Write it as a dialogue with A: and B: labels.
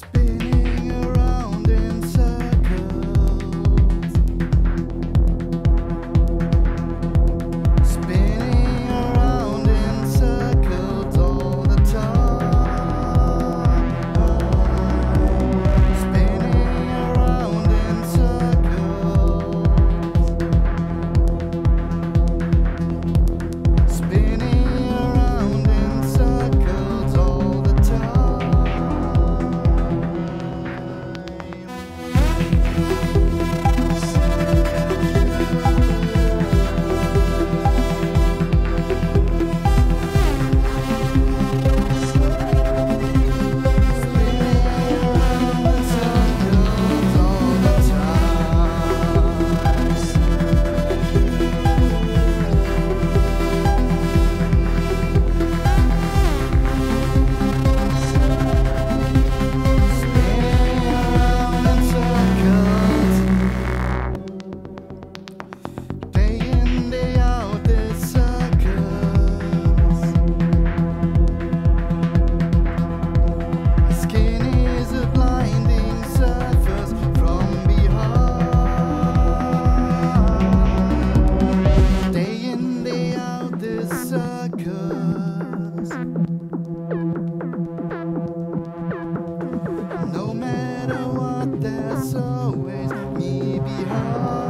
A: Spinning there's always me behind